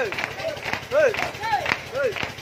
Hey! Hey! Hey!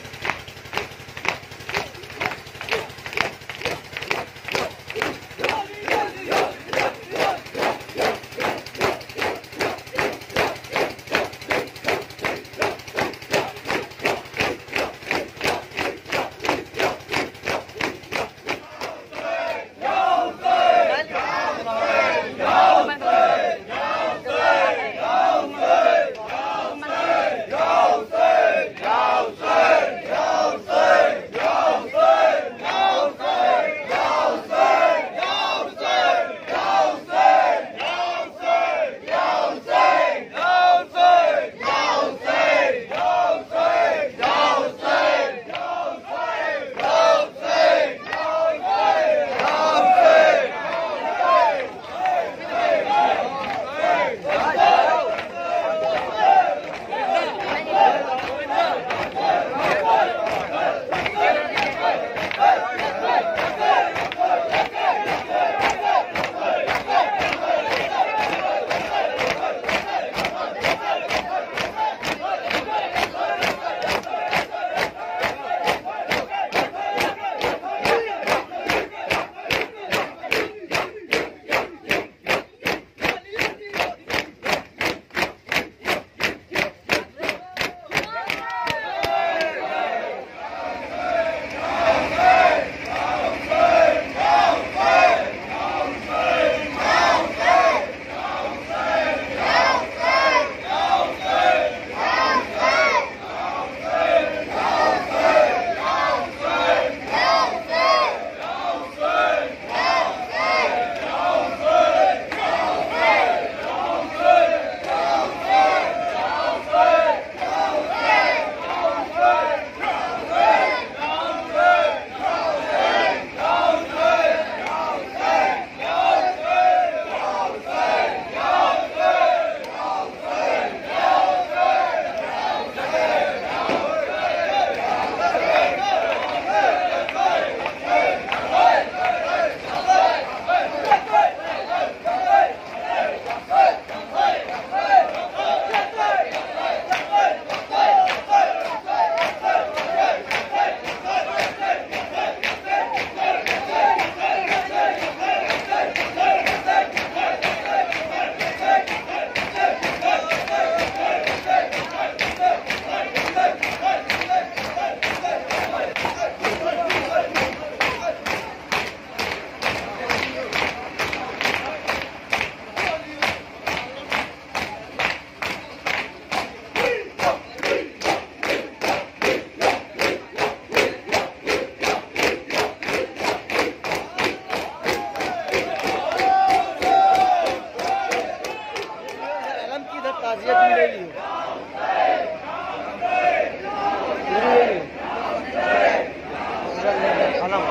सनम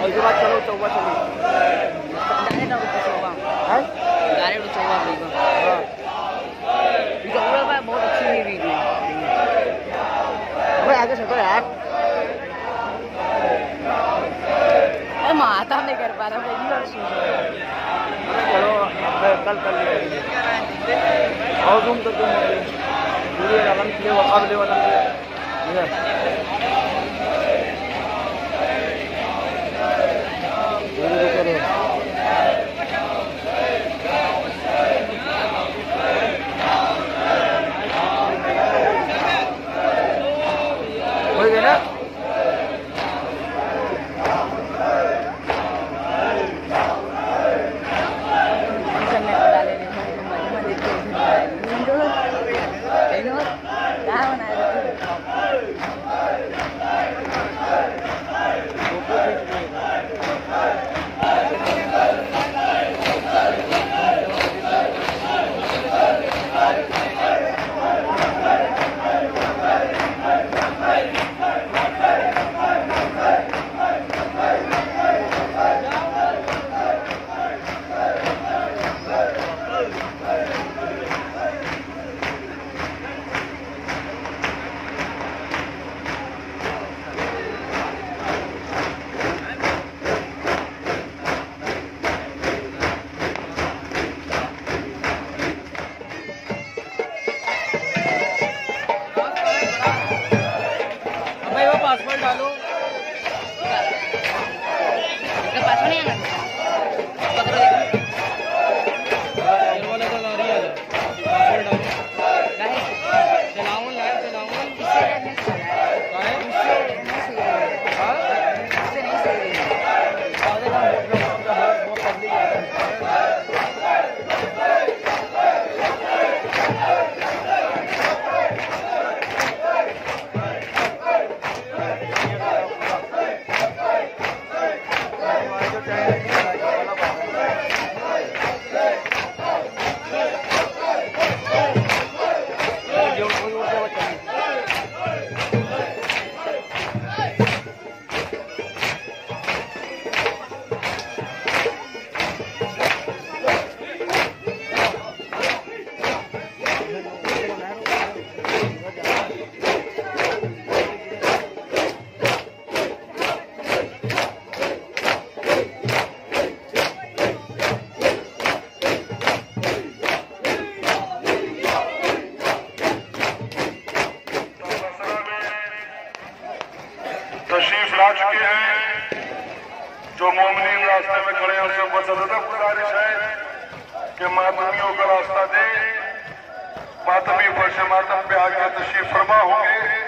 और उसके बाद चलो चौबा हाँ। चलो यार। माता नहीं कर पा रहा पहली बार सुन चलो कल कर और रूम तो तुम पूरी वाला Muy bien, ¿eh? कि माँ दूरियों का रास्ता दे मातमी फर्श मातम पे आगे तशीफ फरमा होंगे।